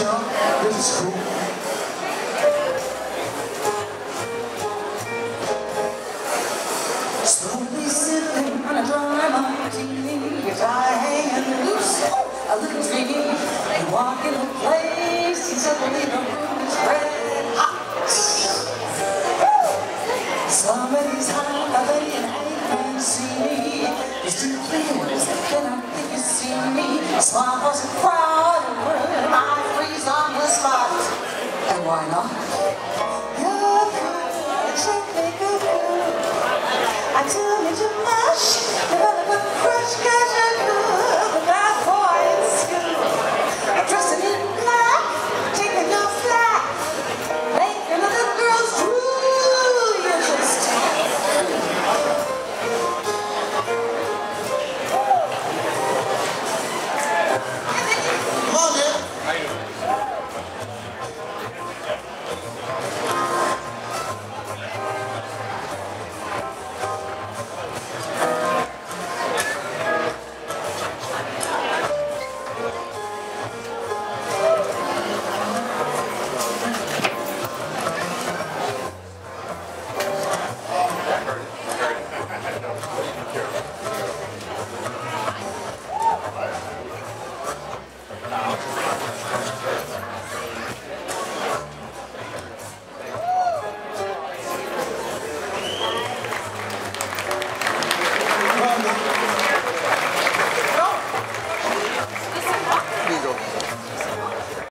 y'all? This is cool. Slowly sipping on a dry martini, guitar hanging loose. Oh, a little dreamy. You walk in the place, and suddenly the room is red hot. Somebody's hot, I bet you ain't see me. It's too clear, it's thinking I think you see me. Smiles and crowds.